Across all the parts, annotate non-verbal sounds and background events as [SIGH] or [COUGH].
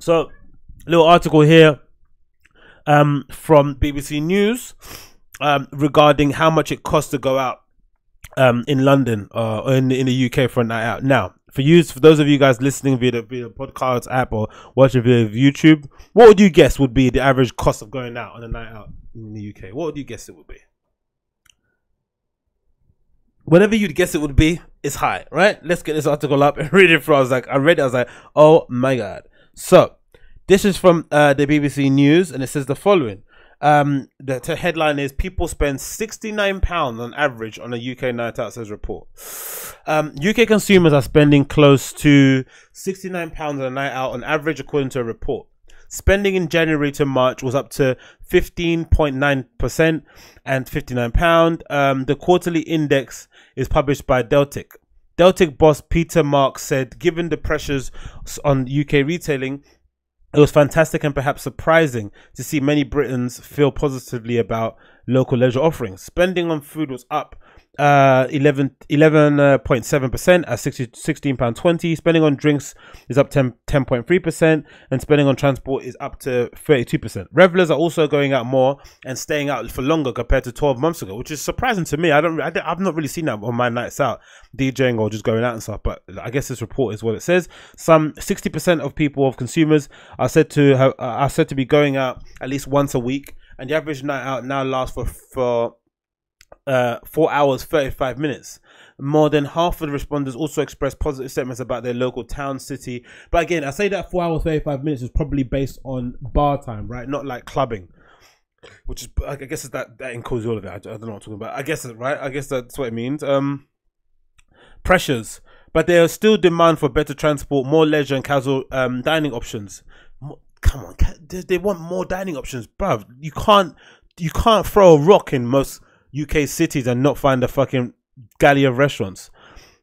So, little article here um, from BBC News um, regarding how much it costs to go out um, in London uh, or in, in the UK for a night out. Now, for you, for those of you guys listening via the, via the podcast app or watching via YouTube, what would you guess would be the average cost of going out on a night out in the UK? What would you guess it would be? Whatever you'd guess it would be, is high, right? Let's get this article up and [LAUGHS] read it for. Was like, I read it, I was like, oh my god. So, this is from uh, the BBC News, and it says the following. Um, the headline is People spend £69 on average on a UK night out, says report. Um, UK consumers are spending close to £69 on a night out on average, according to a report. Spending in January to March was up to 15.9% and £59. Um, the quarterly index is published by Deltic. Deltic boss Peter Marks said, given the pressures on UK retailing, it was fantastic and perhaps surprising to see many Britons feel positively about local leisure offerings. Spending on food was up uh 11 11.7% at 60, 16 pound 20 spending on drinks is up 10 10.3% and spending on transport is up to 32% revelers are also going out more and staying out for longer compared to 12 months ago which is surprising to me. I don't I, i've not really seen that on my nights out. Djing or just going out and stuff but i guess this report is what it says. Some 60% of people of consumers are said to have are said to be going out at least once a week and the average night out now lasts for for uh, four hours, 35 minutes. More than half of the respondents also expressed positive statements about their local town, city. But again, I say that four hours, 35 minutes is probably based on bar time, right? Not like clubbing. Which is, I guess, that that includes all of that. I, I don't know what I'm talking about. I guess, right? I guess that's what it means. Um, pressures, but there is still demand for better transport, more leisure and casual um, dining options. Come on, they, they want more dining options, bruv. You can't, you can't throw a rock in most UK cities and not find a fucking galley of restaurants.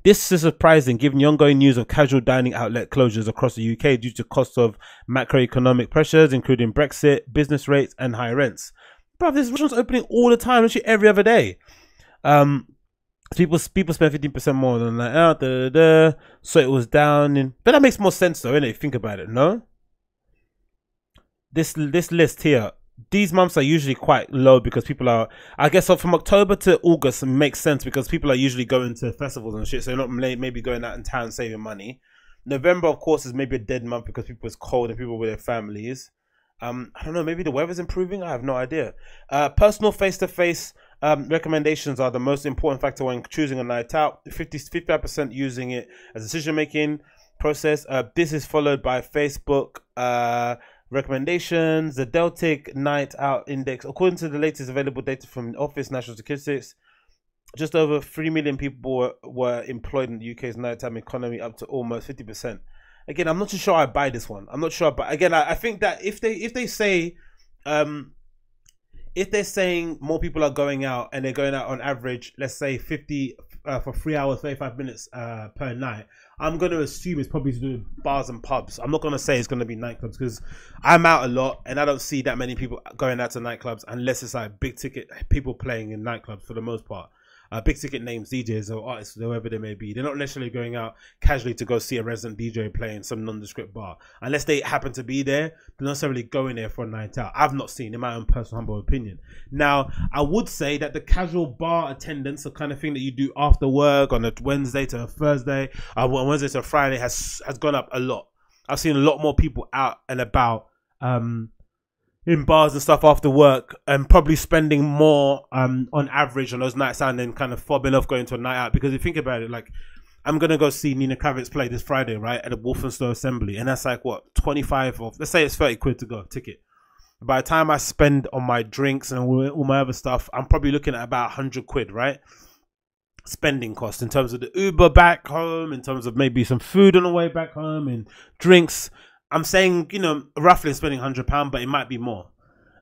This is surprising given the ongoing news of casual dining outlet closures across the UK due to cost of macroeconomic pressures, including Brexit, business rates, and high rents. Bro, there's restaurants opening all the time, actually every other day. Um, people people spend fifteen percent more than that. Ah. So it was down in, but that makes more sense though, innit? Think about it, no? This this list here these months are usually quite low because people are i guess so from october to august makes sense because people are usually going to festivals and shit. So not maybe going out in town saving money. November of course is maybe a dead month because people it's cold and people with their families. Um i don't know maybe the weather's improving? I have no idea. Uh personal face-to-face um, recommendations are the most important factor when choosing a night out. 50 55% using it as decision making process. Uh, this is followed by facebook uh recommendations, the Deltic Night Out Index. According to the latest available data from Office National Statistics, just over 3 million people were, were employed in the UK's nighttime economy, up to almost 50%. Again, I'm not too sure I buy this one. I'm not sure, but again, I, I think that if they if they say, um, if they're saying more people are going out and they're going out on average, let's say 50 uh, for three hours, 35 minutes uh, per night, I'm going to assume it's probably to do with bars and pubs. I'm not going to say it's going to be nightclubs because I'm out a lot and I don't see that many people going out to nightclubs unless it's like big ticket people playing in nightclubs for the most part uh, big ticket names, DJs or artists, whoever they may be. They're not necessarily going out casually to go see a resident DJ playing some nondescript bar, unless they happen to be there. They're not necessarily going there for a night out. I've not seen, in my own personal humble opinion. Now, I would say that the casual bar attendance, the kind of thing that you do after work on a Wednesday to a Thursday, uh, Wednesday to Friday, has has gone up a lot. I've seen a lot more people out and about. Um, in bars and stuff after work and probably spending more um on average on those nights out and then kind of fobbing off going to a night out. Because if you think about it like I'm gonna go see Nina Kraviz play this Friday right at the Walthamstow Assembly and that's like what 25 or let's say it's 30 quid to go ticket. By the time I spend on my drinks and all my other stuff I'm probably looking at about 100 quid right spending cost in terms of the Uber back home in terms of maybe some food on the way back home and drinks I'm saying, you know, roughly spending hundred pound, but it might be more.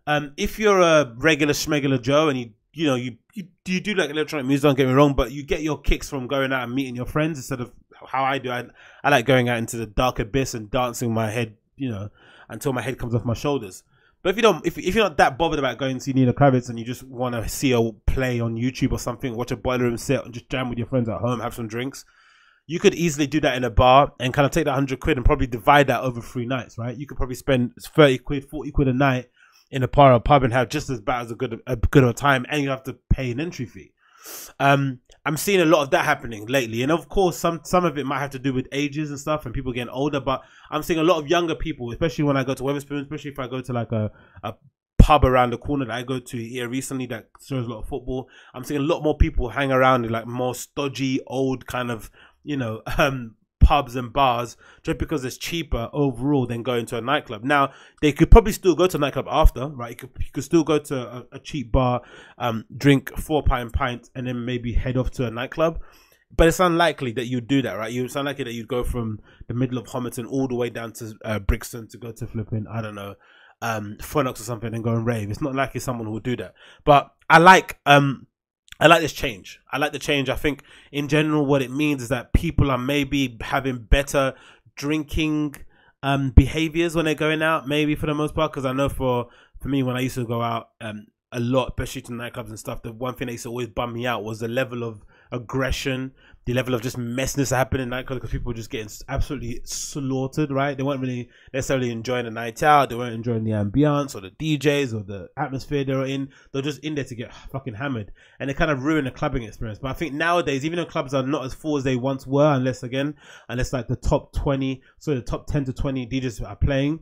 Um, if you're a regular schmegular Joe and you, you know, you, you you do like electronic music, don't get me wrong, but you get your kicks from going out and meeting your friends instead of how I do. I, I like going out into the dark abyss and dancing my head, you know, until my head comes off my shoulders. But if you don't, if, if you're not that bothered about going to see Nina Kraviz and you just want to see a play on YouTube or something, watch a boiler room set and just jam with your friends at home, have some drinks, you could easily do that in a bar and kind of take that hundred quid and probably divide that over three nights, right? You could probably spend thirty quid, forty quid a night in a bar or pub and have just as bad as a good a good of time, and you have to pay an entry fee. Um, I'm seeing a lot of that happening lately, and of course, some some of it might have to do with ages and stuff, and people getting older. But I'm seeing a lot of younger people, especially when I go to Wetherspoon, especially if I go to like a, a pub around the corner that I go to here recently that shows a lot of football. I'm seeing a lot more people hang around in like more stodgy, old kind of you know [LAUGHS] um, pubs and bars just because it's cheaper overall than going to a nightclub. Now they could probably still go to a nightclub after, right? You could, you could still go to a, a cheap bar, um, drink four pint and then maybe head off to a nightclub. But it's unlikely that you'd do that, right? You, it's unlikely that you'd go from the middle of Homerton all the way down to uh, Brixton to go to flipping, I don't know, um, Phonox or something and go and rave. It's not likely someone would do that. But I like um I like this change. I like the change. I think in general, what it means is that people are maybe having better drinking um, behaviors when they're going out. Maybe for the most part, because I know for for me when I used to go out um, a lot, especially to nightclubs and stuff, the one thing that used to always bum me out was the level of aggression, the level of just messiness happening in nightclubs because people were just getting absolutely slaughtered, right? They weren't really necessarily enjoying the night out, they weren't enjoying the ambience or the DJs or the atmosphere they were in. They're just in there to get fucking hammered. And it kind of ruined the clubbing experience. But I think nowadays, even though clubs are not as full as they once were, unless again, unless like the top 20, so the top 10 to 20 DJs are playing,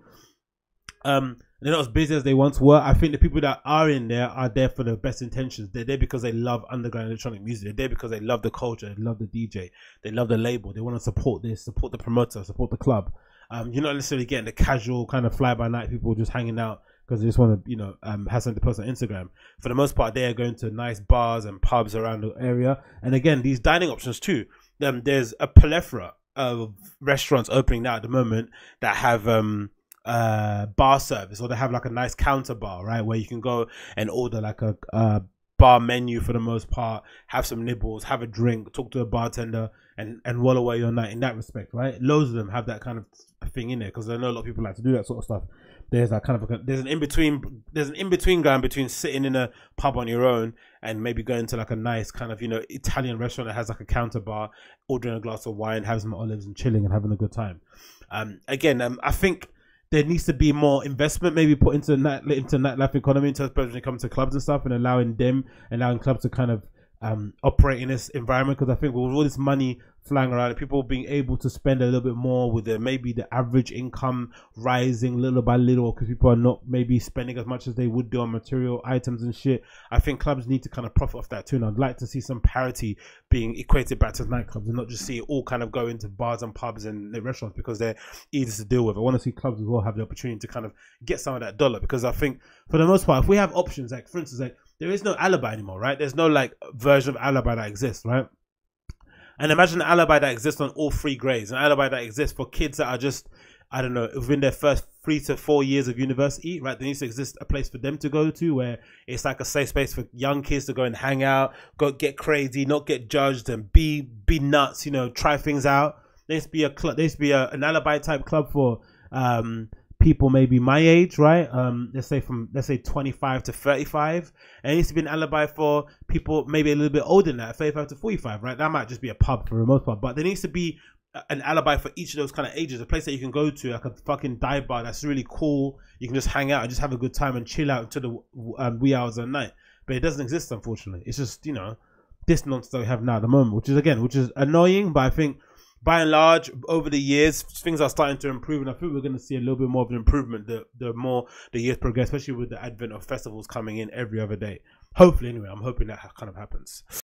um, they're not as busy as they once were. I think the people that are in there are there for the best intentions. They're there because they love underground electronic music. They're there because they love the culture, they love the DJ, they love the label. They want to support this, support the promoter, support the club. Um, you're not necessarily getting the casual kind of fly by night people just hanging out because they just want to, you know, um, have something to post on Instagram. For the most part, they are going to nice bars and pubs around the area. And again, these dining options too. Um, there's a plethora of restaurants opening now at the moment that have um uh bar service or they have like a nice counter bar right where you can go and order like a, a bar menu for the most part have some nibbles have a drink talk to a bartender and and roll away your night in that respect right loads of them have that kind of thing in there because i know a lot of people like to do that sort of stuff there's that kind of a, there's an in between there's an in between ground between sitting in a pub on your own and maybe going to like a nice kind of you know Italian restaurant that has like a counter bar, ordering a glass of wine, having some olives and chilling and having a good time. Um, again, um, I think there needs to be more investment maybe put into night into nightlife economy in terms of when it comes to clubs and stuff and allowing them allowing clubs to kind of um, operate in this environment because I think with all this money flying around people being able to spend a little bit more with the maybe the average income rising little by little because people are not maybe spending as much as they would do on material items and shit. I think clubs need to kind of profit off that too. And I'd like to see some parity being equated back to nightclubs and not just see it all kind of go into bars and pubs and restaurants because they're easy to deal with. I want to see clubs as well have the opportunity to kind of get some of that dollar because I think for the most part, if we have options, like for instance, like there is no alibi anymore, right? There's no like version of alibi that exists, right? And imagine an alibi that exists on all three grades, an alibi that exists for kids that are just, I don't know, within their first three to four years of university, right? There needs to exist a place for them to go to where it's like a safe space for young kids to go and hang out, go get crazy, not get judged, and be be nuts, you know, try things out. There needs to be a club. There needs to be a, an alibi type club for um people maybe my age, right? Um, let's say from let's say 25 to 35, and it needs to be an alibi for people maybe a little bit older than that, 35 to 45, right? That might just be a pub for the most part, but there needs to be an alibi for each of those kind of ages, a place that you can go to, like a fucking dive bar that's really cool. You can just hang out and just have a good time and chill out until the um, wee hours of the night. But it doesn't exist, unfortunately. It's just you know this nonsense that we have now at the moment, which is again, which is annoying. But I think by and large, over the years, things are starting to improve, and I think we're going to see a little bit more of an improvement the the more the years progress, especially with the advent of festivals coming in every other day. Hopefully, anyway, I'm hoping that kind of happens.